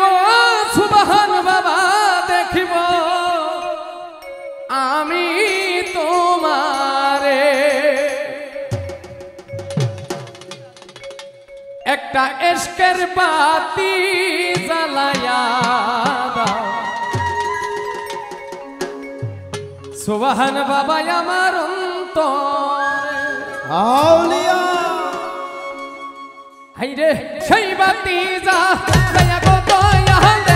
গো সুবহান বাবা দেখিব। আমি তোমারে। একটা এসকের বাতি জ্বালায়া সুবহান বাবা আমার অন্তরে। আউলিয়া। হাই রে সেই বাতি যা boy, a hundred.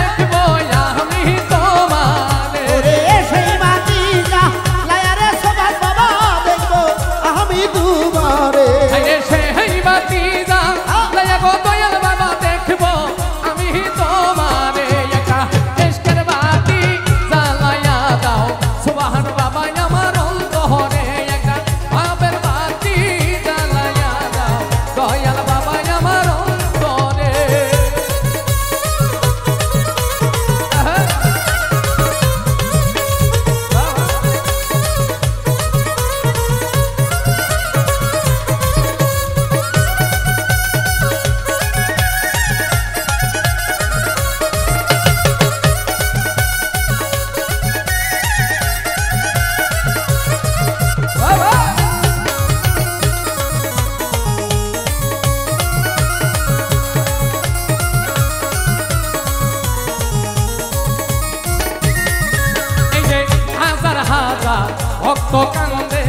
ভক্ত কান্দে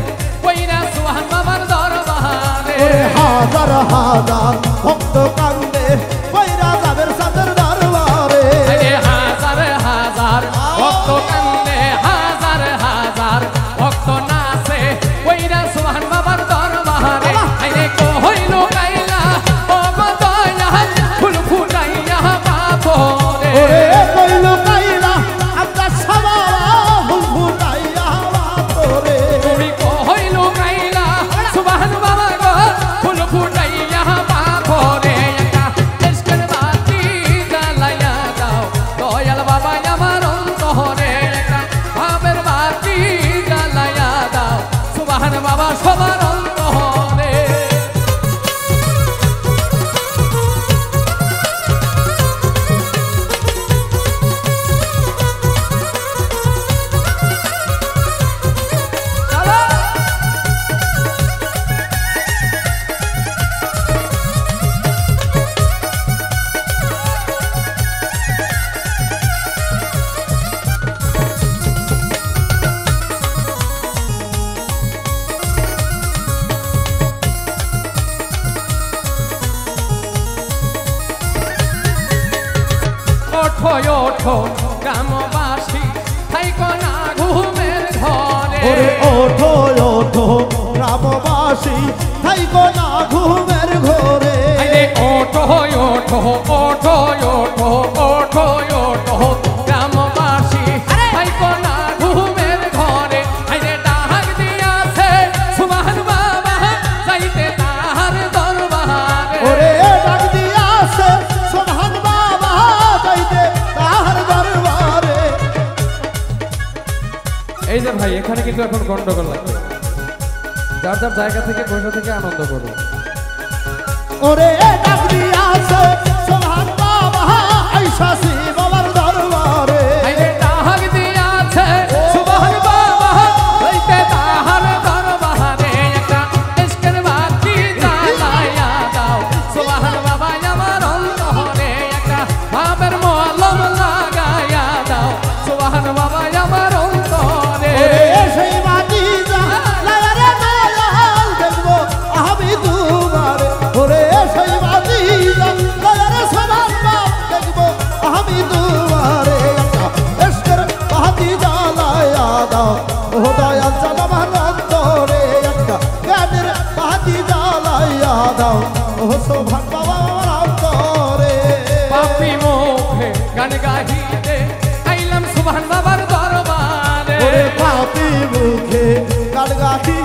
কইরা সোহান বাবার দরবারে। হাজার হাজার হয়ে ওঠো গ্রামবাসী তাই না ঘুমের ঘরে ওঠো ওঠো। এই যে ভাই, এখানে কিন্তু এখন গন্ডগোল লাগবে। যার যার জায়গা থেকে বসে থেকে আনন্দ করব ওরে ডাবরি আছে সোহান বাবা, আইসা দাও ও সোভাগ বাবা রাম করে পাপি মুখে গান গাহিতে আইলাম সুবহান বাবার দরবারে ওরে পাপি মুখে গান গাহি